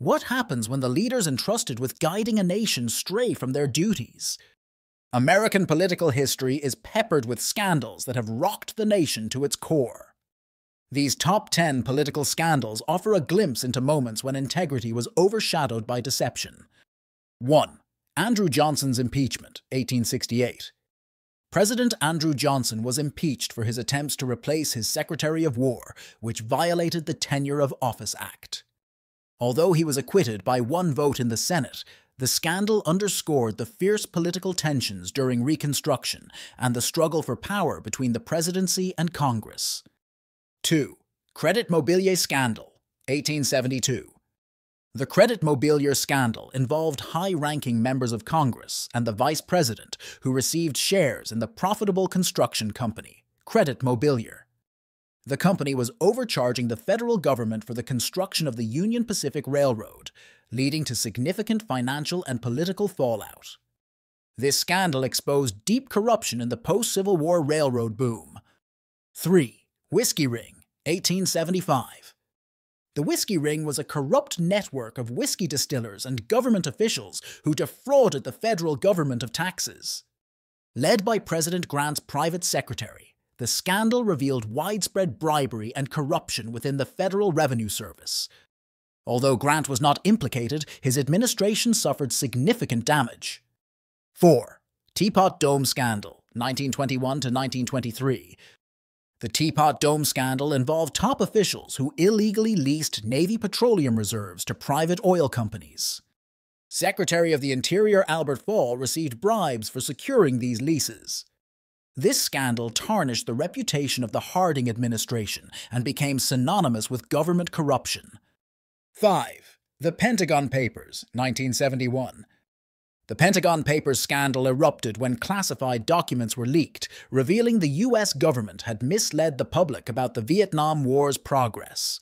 What happens when the leaders entrusted with guiding a nation stray from their duties? American political history is peppered with scandals that have rocked the nation to its core. These top 10 political scandals offer a glimpse into moments when integrity was overshadowed by deception. 1. Andrew Johnson's impeachment, 1868. President Andrew Johnson was impeached for his attempts to replace his Secretary of War, which violated the Tenure of Office Act. Although he was acquitted by one vote in the Senate, the scandal underscored the fierce political tensions during Reconstruction and the struggle for power between the presidency and Congress. 2. Credit Mobilier Scandal, 1872. The Credit Mobilier scandal involved high ranking members of Congress and the Vice President who received shares in the profitable construction company, Credit Mobilier. The company was overcharging the federal government for the construction of the Union Pacific Railroad, leading to significant financial and political fallout. This scandal exposed deep corruption in the post Civil War railroad boom. 3. Whiskey Ring, 1875. The Whiskey Ring was a corrupt network of whiskey distillers and government officials who defrauded the federal government of taxes. Led by President Grant's private secretary, the scandal revealed widespread bribery and corruption within the Federal Revenue Service. Although Grant was not implicated, his administration suffered significant damage. 4. Teapot Dome Scandal, 1921 to 1923, the Teapot Dome scandal involved top officials who illegally leased Navy petroleum reserves to private oil companies. Secretary of the Interior Albert Fall received bribes for securing these leases. This scandal tarnished the reputation of the Harding administration and became synonymous with government corruption. 5. The Pentagon Papers, 1971. The Pentagon Papers scandal erupted when classified documents were leaked, revealing the US government had misled the public about the Vietnam War's progress.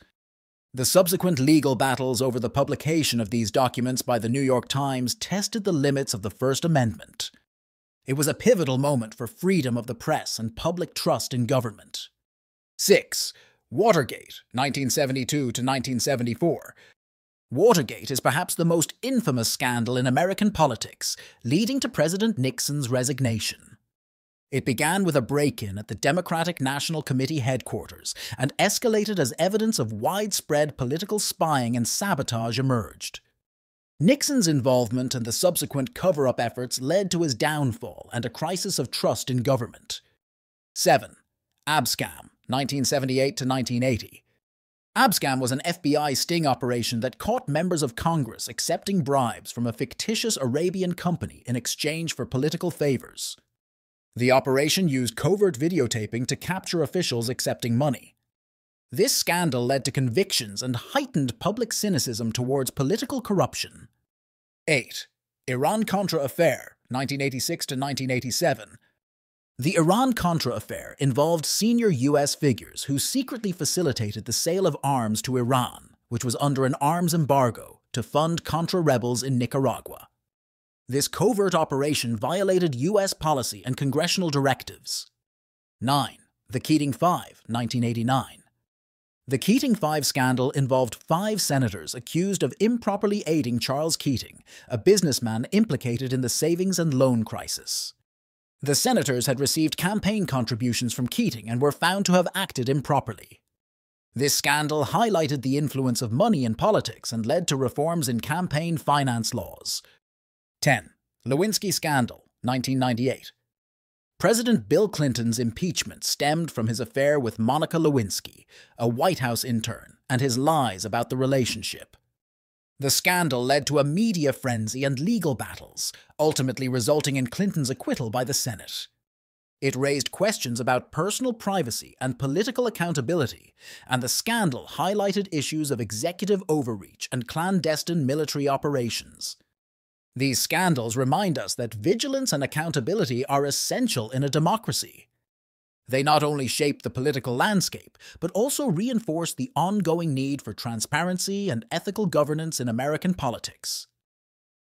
The subsequent legal battles over the publication of these documents by the New York Times tested the limits of the First Amendment. It was a pivotal moment for freedom of the press and public trust in government. 6. Watergate, 1972 to 1974, Watergate is perhaps the most infamous scandal in American politics, leading to President Nixon's resignation. It began with a break in at the Democratic National Committee headquarters and escalated as evidence of widespread political spying and sabotage emerged. Nixon's involvement and the subsequent cover up efforts led to his downfall and a crisis of trust in government. 7. Abscam, 1978 to 1980. Abscam was an FBI sting operation that caught members of Congress accepting bribes from a fictitious Arabian company in exchange for political favors. The operation used covert videotaping to capture officials accepting money. This scandal led to convictions and heightened public cynicism towards political corruption. 8. Iran Contra Affair, 1986 to 1987, the Iran Contra affair involved senior U.S. figures who secretly facilitated the sale of arms to Iran, which was under an arms embargo, to fund Contra rebels in Nicaragua. This covert operation violated U.S. policy and congressional directives. 9. The Keating Five, 1989. The Keating Five scandal involved five senators accused of improperly aiding Charles Keating, a businessman implicated in the savings and loan crisis. The senators had received campaign contributions from Keating and were found to have acted improperly. This scandal highlighted the influence of money in politics and led to reforms in campaign finance laws. 10. Lewinsky Scandal, 1998. President Bill Clinton's impeachment stemmed from his affair with Monica Lewinsky, a White House intern, and his lies about the relationship. The scandal led to a media frenzy and legal battles, ultimately resulting in Clinton's acquittal by the Senate. It raised questions about personal privacy and political accountability, and the scandal highlighted issues of executive overreach and clandestine military operations. These scandals remind us that vigilance and accountability are essential in a democracy. They not only shape the political landscape, but also reinforce the ongoing need for transparency and ethical governance in American politics.